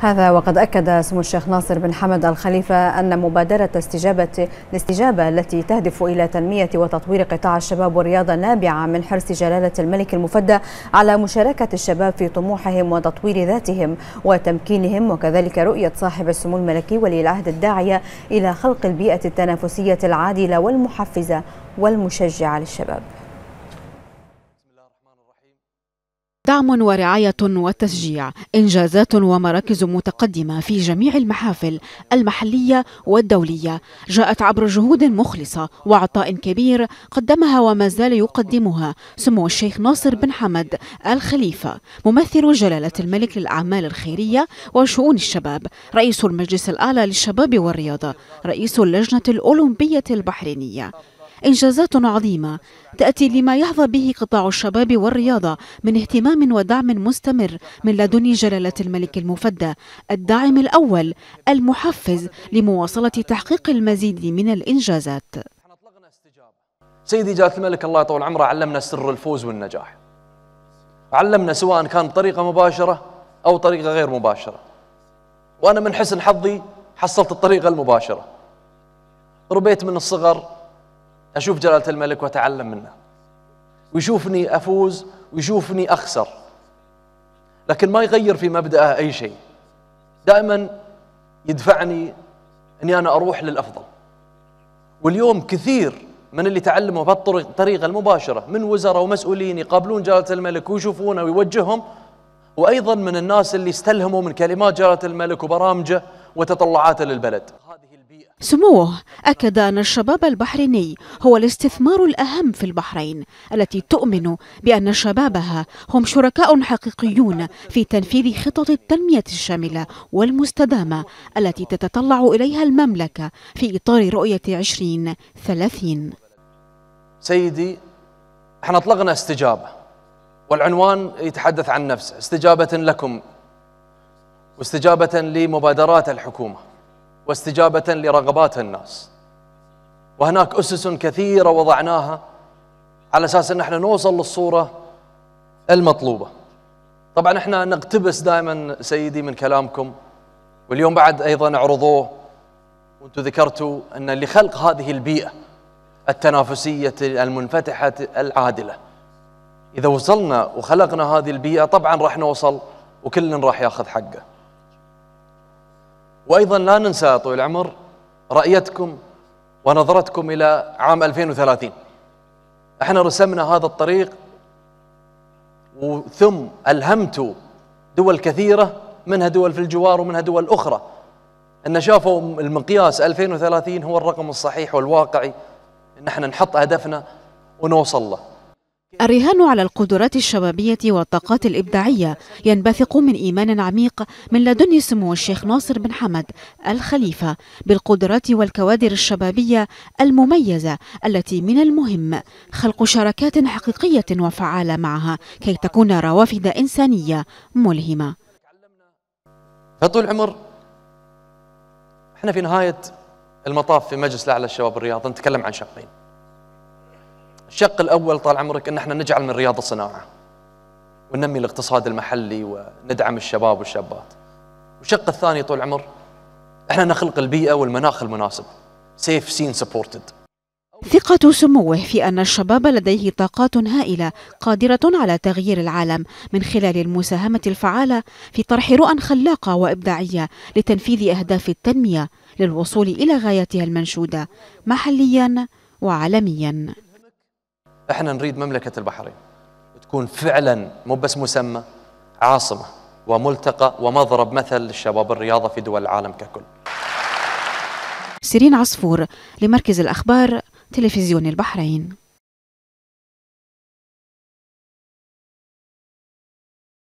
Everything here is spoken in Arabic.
هذا وقد أكد سمو الشيخ ناصر بن حمد الخليفة أن مبادرة استجابة الاستجابة التي تهدف إلى تنمية وتطوير قطاع الشباب والرياضة نابعة من حرص جلالة الملك المفدى على مشاركة الشباب في طموحهم وتطوير ذاتهم وتمكينهم وكذلك رؤية صاحب السمو الملكي ولي العهد الداعية إلى خلق البيئة التنافسية العادلة والمحفزة والمشجعة للشباب. دعم ورعاية وتشجيع إنجازات ومراكز متقدمة في جميع المحافل المحلية والدولية. جاءت عبر جهود مخلصة وعطاء كبير قدمها وما زال يقدمها سمو الشيخ ناصر بن حمد الخليفة ممثل جلالة الملك للأعمال الخيرية وشؤون الشباب رئيس المجلس الأعلى للشباب والرياضة رئيس اللجنة الأولمبية البحرينية. إنجازات عظيمة تأتي لما يحظى به قطاع الشباب والرياضة من اهتمام ودعم مستمر من لدن جلالة الملك المفدى الداعم الأول المحفز لمواصلة تحقيق المزيد من الإنجازات. سيدي جلالة الملك الله يطول عمره. علمنا سر الفوز والنجاح. علمنا سواء كان بطريقة مباشرة أو طريقة غير مباشرة. وأنا من حسن حظي حصلت الطريقة المباشرة. ربيت من الصغر أشوف جلالة الملك وأتعلم منه. ويشوفني أفوز ويشوفني أخسر. لكن ما يغير في مبدأه أي شيء. دائما يدفعني أني أنا أروح للأفضل. واليوم كثير من اللي تعلموا بهالطريقة المباشرة من وزراء ومسؤولين يقابلون جلالة الملك ويشوفونه ويوجههم. وأيضا من الناس اللي استلهموا من كلمات جلالة الملك وبرامجه وتطلعاته للبلد. سموه. أكد أن الشباب البحريني هو الاستثمار الأهم في البحرين التي تؤمن بأن شبابها هم شركاء حقيقيون في تنفيذ خطط التنمية الشاملة والمستدامة التي تتطلع إليها المملكة في إطار رؤية 2030 سيدي إحنا أطلقنا استجابة والعنوان يتحدث عن نفسه استجابة لكم واستجابة لمبادرات الحكومة. واستجابة لرغبات الناس. وهناك أسس كثيرة وضعناها على أساس أن إحنا نوصل للصورة المطلوبة. طبعا إحنا نقتبس دائما سيدي من كلامكم واليوم بعد أيضا عرضوه وأنتم ذكرتوا أن لخلق هذه البيئة التنافسية المنفتحة العادلة. إذا وصلنا وخلقنا هذه البيئة طبعا راح نوصل وكل راح ياخذ حقه. وأيضا لا ننسى طويل العمر رأيتكم ونظرتكم إلى عام 2030 إحنا رسمنا هذا الطريق وثم ألهمت دول كثيرة منها دول في الجوار ومنها دول أخرى إن شافوا المقياس 2030 هو الرقم الصحيح والواقعي إن إحنا نحط هدفنا ونوصل له. الرهان على القدرات الشبابية والطاقات الإبداعية ينبثق من إيمان عميق من لدن سمو الشيخ ناصر بن حمد الخليفة بالقدرات والكوادر الشبابية المميزة التي من المهم خلق شراكات حقيقية وفعالة معها كي تكون روافد إنسانية ملهمة. فطول العمر إحنا في نهاية المطاف في مجلس الأعلى للشباب والرياضة نتكلم عن شقين. الشق الأول طال عمرك أن إحنا نجعل من الرياضة صناعة وننمي الاقتصاد المحلي وندعم الشباب والشابات. والشق الثاني طول العمر إحنا نخلق البيئة والمناخ المناسب. سيف سين سبورتد ثقة سموه في أن الشباب لديه طاقات هائلة قادرة على تغيير العالم من خلال المساهمة الفعالة في طرح رؤى خلاقة وإبداعية لتنفيذ أهداف التنمية للوصول إلى غايتها المنشودة محليا وعالميا. إحنا نريد مملكة البحرين. تكون فعلا مو بس مسمى عاصمة وملتقى ومضرب مثل للشباب الرياضة في دول العالم ككل. سيرين عصفور لمركز الأخبار تلفزيون البحرين.